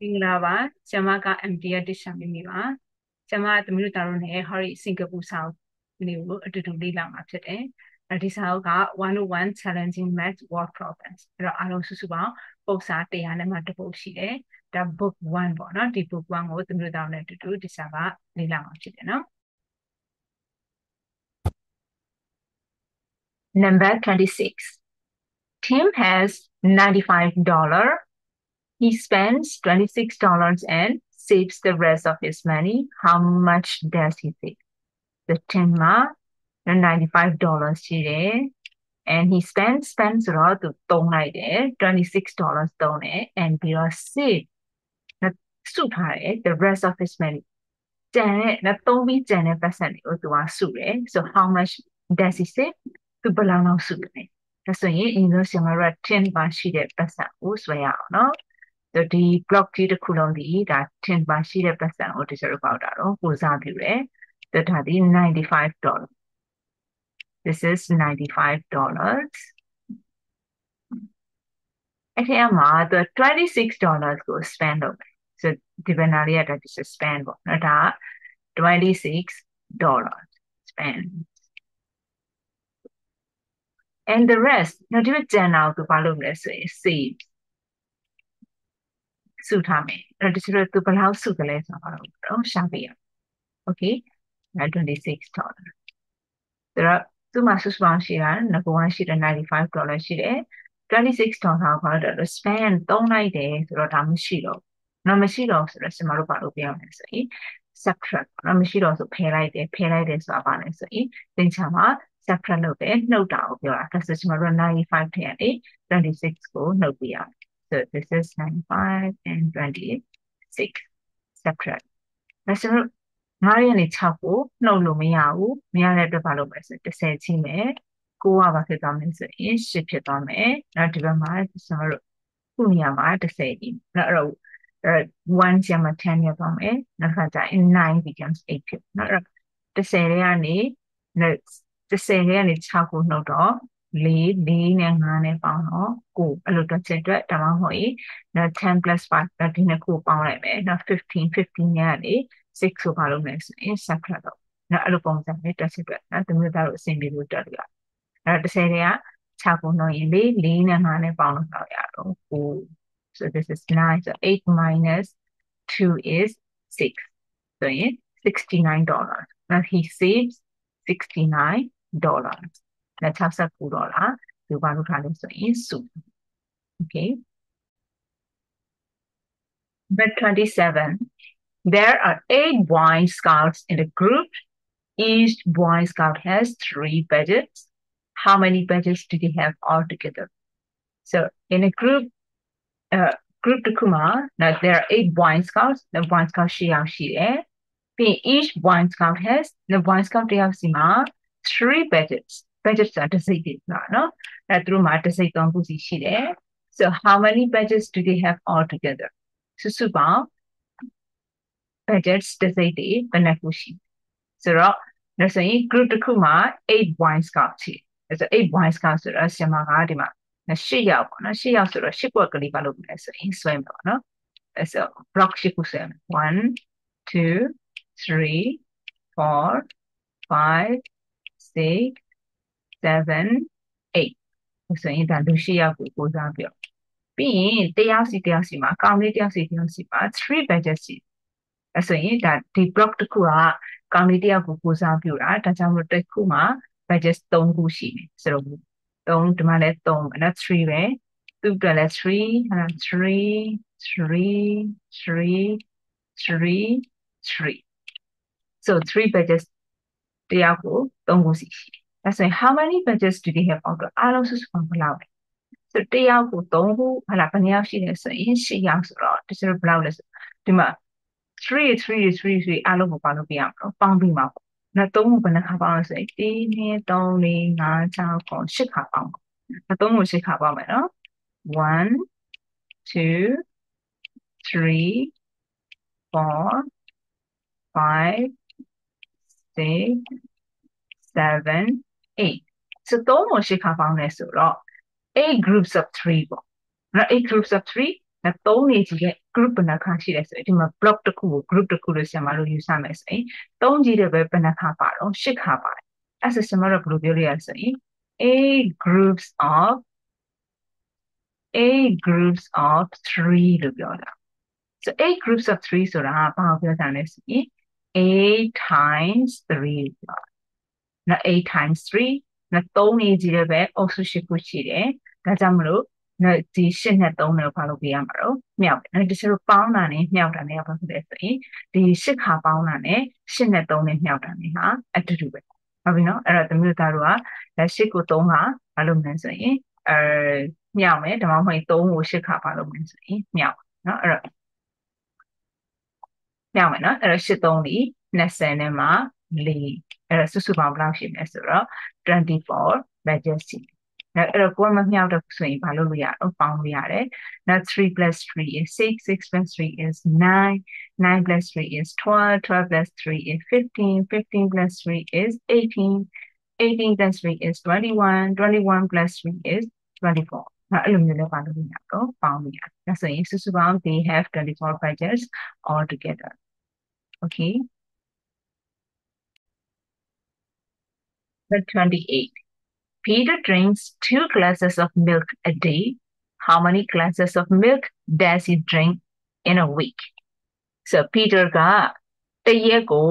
မင်္ဂလာပါကျမက MD ရတရှာမိမိပါကျမသမီးတို့တာတို့နဲ့ဟောဒီစင်ကာပူစာအုပ်လေးကိုအတူတူလေ့လာမှာဖြစ်တယ်အဲဒီစာအုပ်က101 challenging math word problems အဲ့တော့အားလုံးစုစုပေါင်းပုံစာ100နဲ့မှတစ်ပုဒ်ရှိတယ်ဒါ book 1ပေါ့နော်ဒီ book 1ကိုသမီးတို့တာတို့နဲ့အတူတူဒီစာကလေ့လာမှာဖြစ်တယ်နော် Number 26 Tim has $95 He spends $26 and saves the rest of his money. How much does he save? The 10 ma $95 ရှိတယ် and he spends spends ဆိုတော့သူသုံးလိုက်တယ်$26 သုံးတယ် and ပြီးတော့ save စုထားတယ် the rest of his money ကျန်တဲ့သုံးပြီးကျန်တဲ့ပတ်စံတွေကိုသူကစုတယ် so how much does he save သူဘယ်လောက်လောက်စုလဲဒါဆိုရင်အရင်ဆုံးကျွန်တော်တို့10ပါရှိတဲ့ပတ်စံကိုဆွဲရအောင်နော် ဒီ block ကြီးတစ်ခုလုံးဒီဒါ10ပါရှိတဲ့ပတ်စံကိုဒီလိုပေါက်တာတော့ကိုစားပြုတယ်ဒါဒါဒီ95 dollar this is 95 dollars အဲ့ဒီမှာ the 26 dollars ကို spend လုပ်မယ် so ဒီဘက်နာလေးကဒါ this is spend ပေါ့နော်ဒါ26 dollars spend and the rest နောက်ဒီကျန်တာကိုဘာလုပ်မလဲဆိုရင် save စုထားမယ်အဲ့တော့ဒီလိုသူဘယ်လောက်စုကလေးဆိုတော့တော့ရှာပြရ okay 26 dollar ဆိုတော့သူ့မှာစုစုပေါင်းရှိတာငါက1ရှိတယ်95 dollar ရှိတယ်26 dollar ကိုတော့ spend သုံးလိုက်တယ်ဆိုတော့ဒါမရှိတော့နော်မရှိတော့ဆိုတော့ကျွန်တော်တို့ဘာလုပ်ပြရမလဲဆိုရင် subtract နော်မရှိတော့ဆိုဖယ်လိုက်တယ်ဖယ်လိုက်တယ်ဆိုတာဘာလဲဆိုရင်သင်္ချာမှာ subtract လုပ်တယ်နှုတ်တာကိုပြောတာဒါဆိုကျွန်တော်တို့95ထဲကနေ26ကိုနှုတ်ပြရအောင် So this is 95 and 26 separate. ဒါဆိုတော့9ရက်နေ6ကိုနှုတ်လို့မရဘူး။မရတဲ့အတွက်ဘာလုပ်မလဲဆို10ချင်းမယ်။9ကဘာဖြစ်သွားမလဲဆိုရင်10ဖြစ်သွားမယ်။နောက်ဒီဘက်မှာကျွန်တော်တို့ခုနေရာမှာ10ကြီး။နောက်အဲ့တော့1ချက်မှာ10ရသွားမယ်။နောက်ခါကျရင်9 becomes 8ဖြစ်။နောက်အဲ့10တွေကနေ10တွေကနေ6ကိုနှုတ်တော့ 4 4နဲ့5နဲ့ပေါင်းတော့9အဲ့လိုတွက်ချက်အတွက်ဒါမှမဟုတ်ရင်နောက်10 plus 5ဒါဒီနှစ်ခုပေါင်းလိုက်မယ်နောက်15 15နဲ့ကနေ6ဆိုပါလို့မယ်ဆိုရင် subtract တော့နောက်အဲ့လိုပုံစံနဲ့တွက်ချက်အတွက်နော်တမျိုးသားတို့အဆင်ပြေလို့တွက်လို့ရအဲ့တော့30တွေက6ပုံတော့ရင်4 4နဲ့5နဲ့ပေါင်းလို့တော့ရတော့9 so this is 9 so 8 minus 2 is 6 so ရင်69 dollars now he saves 69 dollars နဲ့69ဒေါ်လာဒီဘာလို့ထားလဲဆိုရင်စု okay but 27 there are eight boy scouts in the group each boy scout has three budgets how many budgets do they have altogether so in a group uh group တစ်ခုမှာ now there are eight boy scouts the boy scout ရှိအောင်ရှိတယ်ပြီး each boy scout has the boy scout တယောက်စီမှာ three budgets budget ဆိုတာတစ်စိတ်တွေဆိုတာနော်အဲသူတို့မှာတစ်စိတ်သုံးခုစီရှိတယ် so how many budgets do they have all together စုစုပေါင်း budgets တစ်စိတ်တွေဘယ်နှခုရှိဆိုတော့ဒါဆိုရင် group တစ်ခုမှာ8 boy scout ရှိတယ်ဆို8 boy scout ဆိုတော့ဆရာမကဒီမှာ8ယောက်ပေါ့နော်8ယောက်ဆိုတော့8ကွက်ကလေးပါလို့ပြောဆိုရင်ဆွဲမှာပေါ့နော်အဲဆို block 8ခုဆွဲ1 2 3 4 5 6 7 8ဆိုရင်ဒါလူရှိယောက်ကိုကိုးစားပြောပြီးရင်တယောက်စီတယောက်စီမှာကောင်းလေးတယောက်စီတယောက်စီမှာ3 budget စီအဲဆိုရင်ဒါဒီ block တစ်ခုကကောင်းလေးတယောက်ကိုကိုးစားပြတာဒါကြောင့်မို့တစ်ခုမှာ budget 3ခုရှိတယ်ဆိုတော့3ဒီမှာလည်း3အဲ့ဒါ3ပဲသူ့အတွက်လည်း3ဟာ3 3 3 3 3 so 3 budget တယောက်ကို3ခုစီရှိတယ် ဒါဆိုရင် how many budgets do they have အောက်တော့အားလုံးစုစုပေါင်းဘယ်လောက်လဲဆိုတယောက်ကို3ခုဟာလားဘယ်နှယောက်ရှိလဲဆိုရင်10ယောက်ဆိုတော့ဒီစရဘယ်လောက်လဲဆိုဒီမှာ3 3 3 3အားလုံးကိုပေါင်းလို့ပြရမှာနော်ပေါင်းပြီးမှာပေါ့နောက်3ခုဘယ်နှခါပေါင်းလဲဆိုရင်1 2 3 4 5 6 9 10ခါပေါင်းနောက်3ခု10ခါပေါင်းမယ်နော်1 2 3 4 5 6 7 8 so 3ကိုရှစ်ခါပေါင်းလဲဆိုတော့8 groups of 3ပေါ့နော်8 groups of 3နဲ့3နေကြီးရဲ့ group ဘယ်နှခါရှိလဲဆိုရင်ဒီမှာ block တစ်ခုကို group တစ်ခုလို့ဆရာမတို့ယူဆမယ်ဆိုရင်သုံးကြည့်တယ်ပဲဘယ်နှခါပါတော့ရှစ်ခါပါတယ်အဲ့ဆိုဆရာမတို့ဘယ်လိုပြောရလဲဆိုရင် eight groups of eight groups of 3လို့ပြောတာ so eight groups of 3ဆိုတာဘာကိုပြောတာလဲဆိုရင်8 times 3ပြော နော်8 times 3နော်3နေကြည့်တယ်ပဲအုပ်စုရှိခုရှိတယ်ဒါကြောင့်မလို့နော်ဒီ8နဲ့3နဲ့ဘာလို့ပြရမှာတော့မြောက်တယ်နော်တချို့ပေါင်းတာနဲ့မြောက်တာနဲ့ဘာဖြစ်လဲဆိုရင်ဒီ8ခါပေါင်းတာနဲ့8နဲ့3နဲ့မြောက်တာနဲ့ဟာအတူတူပဲဟုတ်ပြီနော်အဲ့တော့သမီးတို့သားတို့ကလက်8ကို3ခါဘာလို့မလဲဆိုရင်အဲမြောက်မယ်ဒါမှမဟုတ်3ကို8ခါဘာလို့မလဲဆိုရင်မြောက်နော်အဲ့တော့မြောက်မယ်နော်အဲ့တော့8 3လီ20နဲ့မှာ 4အဲ့တော့စုစုပေါင်းဘယ်လောက်ရှိမလဲဆိုတော့24 budget ရှိတယ်အဲ့တော့ကိုယ်မမြောက်တော့ဆိုရင်ဘာလုပ်လို့ရအောင်ပေါင်းလို့ရတယ်။ Now 3 plus 3 is 6, 6 plus 3 is 9, 9 plus 3 is 12, 12 plus 3 is 15, 15 plus 3 is 18, 18 plus 3 is 21, 21 plus 3 is 24. အဲ့လိုမျိုးလည်းပါလို့ရတော့ပေါင်းလို့ရတယ်။ဒါဆိုရင်စုစုပေါင်း they have 24 budgets all together. Okay. 28. Peter drinks two glasses of milk a day. How many glasses of milk does he drink in a week? So Peter ကတရက်ကို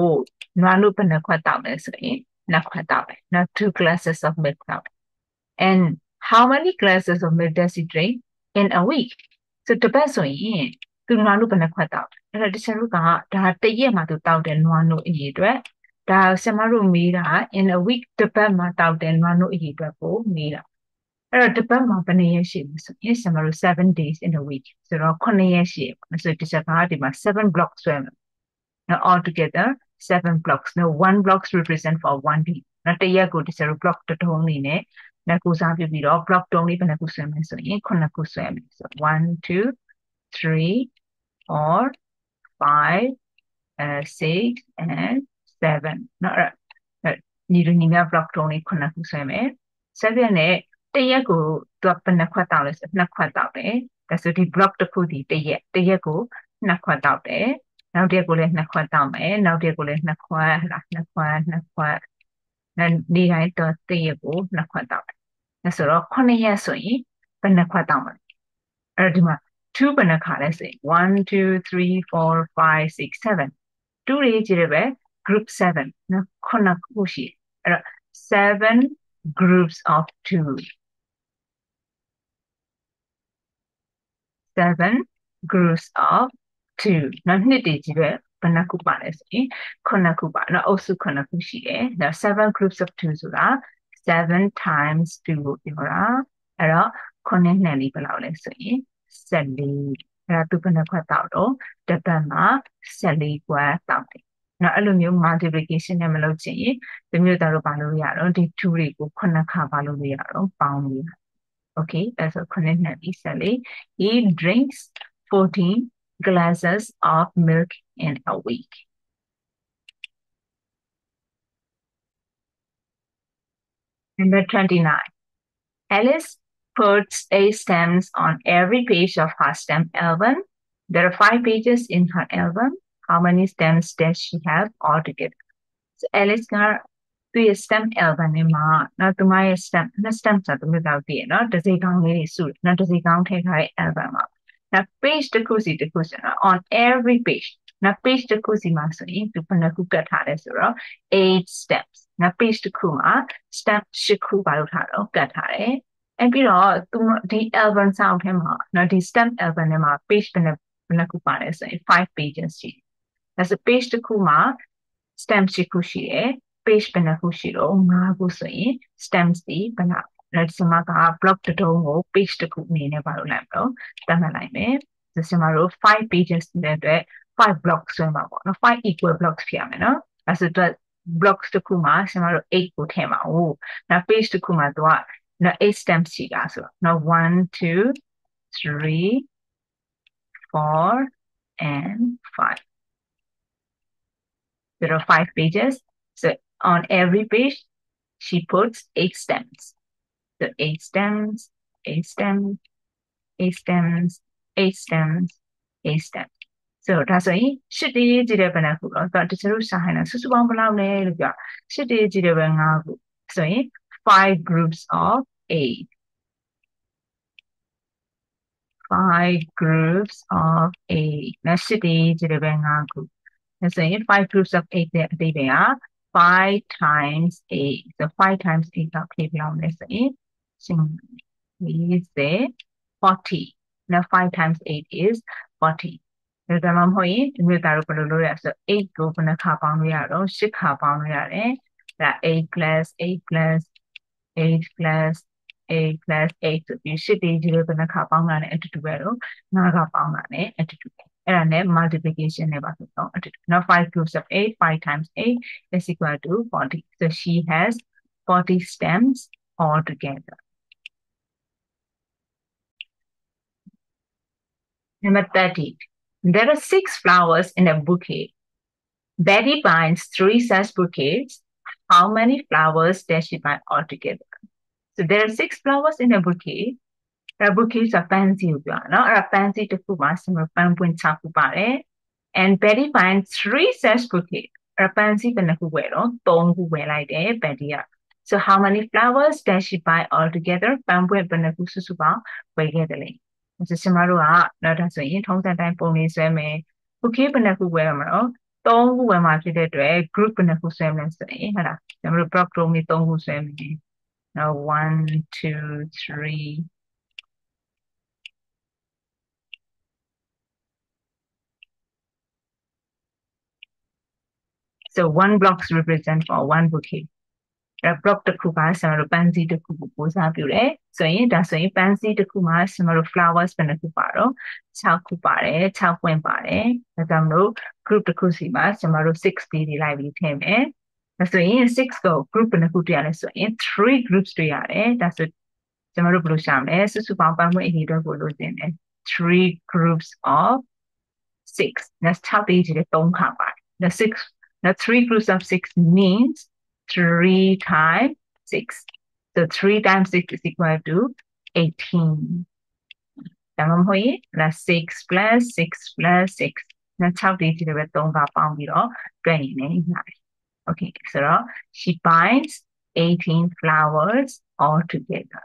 နွားလို့ဘယ်နှခွက်တောက်လဲဆိုရင်နှစ်ခွက်တောက်တယ်။ Now two glasses of milk တောက်တယ်။ And how many glasses of milk does he drink in a week? So တပတ်ဆိုရင်သူနွားလို့ဘယ်နှခွက်တောက်လဲ။အဲ့တော့တချို့ကဒါတရက်မှာသူတောက်တဲ့နွားလို့အရေးအတွက် ဒါဆရာမတို့မေးတာ in a week တစ်ပတ်မှာတောက်တဲ့နွားနို့အရေအတွက်ကိုမေးတာအဲ့တော့တစ်ပတ်မှာဘယ်နှစ်ရက်ရှိလဲဆိုရင်ဆရာမတို့7 days in a week ဆိုတော့9ရက်ရှိရပါဆိုဒီချက်ကဒီမှာ7 blocks ဆွဲမယ် now all together 7 blocks no one blocks represent for one day နော်တစ်ရက်ကိုဒီချက်က block တစ်ထုံးနေနဲ့နောက်ကိုစားပြပြီးတော့ block တုံးလေးဘယ်နှခုဆွဲမယ်ဆိုရင်9ခုဆွဲမယ်ဆို1 2 3 4 5 uh, 6 and 7နော်အဲ့ညီလူညီမ block တုံးလေးခုနှစ်ခုဆွဲမယ်7နဲ့တရက်ကိုသူကဘယ်နှခွက်တောက်လဲဆိုနှစ်ခွက်တောက်တယ်ဒါဆိုဒီ block တစ်ခုဒီတရက်တရက်ကိုနှစ်ခွက်တောက်တယ်နောက်တစ်ရက်ကိုလည်းနှစ်ခွက်တောက်မယ်နောက်တစ်ရက်ကိုလည်းနှစ်ခွက်ဟလားနှစ်ခွက်နှစ်ခွက်နေ့တိုင်းတော့တရက်ကိုနှစ်ခွက်တောက်တယ်ဒါဆိုတော့9ရက်ဆိုရင်ဘယ်နှခွက်တောက်မလဲအဲ့တော့ဒီမှာ2ဘယ်နှခါလဲဆိုရင်1 2 3 4 5 6 7 2ရေးကြည့်ရပဲ group 7နော်ခုနခုရှိအဲ့တော့7 groups of 2 7 groups of 2နော်နှစ်တည်ကြည့်ပဲဘယ်နှခုပါလဲဆိုရင်ခုနှစ်ခုပါနော်အုပ်စုခုနှစ်ခုရှိတယ်ဒါ7 groups of 2ဆိုတာ7 times 2ကိုပြောတာအဲ့တော့ခုနှစ်နဲ့လေးဘယ်လောက်လဲဆိုရင်14အဲ့ဒါသူဘယ်နှခွက်တောက်တော့တစ်ပတ်မှာ14ခွက်တောက်တယ် နော်အဲ့လိုမျိုး multiplication နဲ့မလုပ်ချင်ရင်ဒီမျိုးသားတို့ပါလို့ရတော့ဒီ2တွေကိုခုနှစ်ခါပါလို့ရတော့ပေါင်းလို့ရ Okay အဲ့ဆိုခုနှစ်နဲ့ပြီးဆက်လေ he drinks 14 glasses of milk in a week Number 29 Alice puts eight stamps on every page of her stamp album. There are five pages in her album. how many stems does she have altogether so Alice ကသူ့ရဲ့ stem album နဲ့မှာနော်သူမရဲ့ stem နှစ် stem ဆိုသူမျိုးတော့တည်ရနော်တစ်စိကောင်းလေးတွေစုနော်တစ်စိကောင်းထည့်ထားတဲ့ album မှာနော် page တစ်ခုစီတစ်ခုစီနော် on every page နော် page တစ်ခုစီမှာဆိုရင်သူဘယ်နှခုကတ်ထားလဲဆိုတော့8 steps နော် page တစ်ခုမှာ step 10ခုပါလို့ထားတော့ကတ်ထားတယ်အဲ့ပြီးတော့သူဒီ album ဆောင်းထဲမှာနော်ဒီ stem album ထဲမှာ page ဘယ်နှဘယ်နှခုပါလဲဆိုရင်5 pages ရှိတယ် ် ဒါဆို page တစ်ခုမှာ stamp ရှိခုရှိတယ် page ဘယ်နှခုရှိတော့၅ခုဆိုရင် stamps ဒီဘယ်နှလက်စမက block တစ်တုံးကို page တစ်ခုအနေနဲ့ပါလို့လိုက်မလို့တတ်မှတ်လိုက်မယ်ဆိုစမတို့5 pages တဲ့အတွက်5 blocks ဆွဲမှာပေါ့နော်5 equal blocks ဖြစ်ရမယ်နော်အဲဆိုတော့ blocks တစ်ခုမှာစမတို့8ကိုထည့်မှာ哦နောက် page တစ်ခုမှာသူကနော်8 stamps ရှိတာဆိုတော့နော်1 2 3 4 and 5 There are five pages. So on every page, she puts eight stems. So eight stems, eight stems, eight stems, eight stems, 8 stems ဆိုတော့ဒါဆိုရင်ရှစ်တရေးကြည့်တဲ့ဘယ်နှခုတော့ဆိုတော့တချို့ရှာဟိုင်းတာစုစုပေါင်းဘယ်လောက်လဲလို့ပြောရှစ်တရေးကြည့်တဲ့ဘယ်၅ခုဆိုရင်5 groups of 8 5 groups of 8လက်ရှစ်တရေးကြည့်တဲ့ဘယ်၅ခုဒါ ဆိုရင်5 groups of 8ရဲ့အတိတ်ပဲက5 times 8 so 5 times 8ကဖြည့်ပြောင်းလဲဆိုရင်ရှင်40 40 now 5 times 8 is 40ဒါမှမဟုတ်ရင်ဒီမျိုးသားတို့ဘယ်လိုလုပ်ရဆို8ကိုဘယ်နှခါပေါင်းလို့ရတော့10ခါပေါင်းလို့ရတယ်ဒါ8 plus 8 plus 8 plus 8 plus 8ဆိုပြီး10တေးကြီးလို့ဘယ်နှခါပေါင်းတာနဲ့အတူတူပဲတော့9ခါပေါင်းတာနဲ့အတူတူပဲ အဲ့ဒါနဲ့ multiplication နဲ့ပါဆိုတော့အတူတူ now 5 groups of 8 5 times 8 is equal to 40 so she has 40 stems altogether Number 30. There are six flowers in a bouquet. Betty binds three such bouquets. How many flowers does she buy altogether? So there are six flowers in a bouquet. The bouquet is a fancy ကိုပြောနော်အဲ့ဒါ fancy တစ်ခုမှာစမပန်းပွင့်6ခုပါတယ် and Betty finds three such bouquet အဲ့ fancy ဘယ်နှခုဝယ်တော့3ခုဝယ်လိုက်တယ် Betty က so how many flowers does she buy altogether ပန်းပွင့်ဘယ်နှခုစုစုပေါင်းဝယ်ခဲ့တယ်လဲဆိုကျမတို့ကနောက်ဒါဆိုရင်ထုံးစံတိုင်းပုံလေးဆွဲမယ် bouquet ဘယ်နှခုဝယ်ရမလို့သုံးခုဝယ်မှာဖြစ်တဲ့အတွက် group ဘယ်နှခုဆွဲမလဲဆိုရင်ဟုတ်လားကျမတို့ block row လေးသုံးခုဆွဲမယ်နောက်1 2 3 So one blocks represent for one bouquet. block တစ်ခုကကျွန်တော်တို့ပန်းစည်းတစ်ခုကိုပို့စားပြုတယ်ဆိုရင်ဒါဆိုရင်ပန်းစည်းတစ်ခုမှာကျွန်တော်တို့ flowers ဘယ်နှခုပါတော့6ခုပါတယ်6ပွင့်ပါတယ်ဒါကြောင့်မလို့ group တစ်ခုစီမှာကျွန်တော်တို့6ဒီလိုက်ပြီးထည့်မယ်ဒါဆိုရင်6ကို group ဘယ်နှခုတွေ့ရလဲဆိုရင်3 groups တွေ့ရတယ်ဒါဆိုကျွန်တော်တို့ဘယ်လိုရှာမလဲစုစုပေါင်းပန်းပွင့်အရေးအတွက်ကိုလိုချင်တယ်3 groups of 6 that's 6ဒီကြီး3ခါပါတယ် the 6 the 3 groups of 6 means 3 times 6. So 3 times 6 is equal to 18. Tamam hoye? That's 6 plus 6 plus 6. Now 6 ဒီကြည့်ပဲ3ကပေါင်းပြီးတော့တွက်ရင်လည်းရတယ်။ Okay, so she binds 18 flowers all together.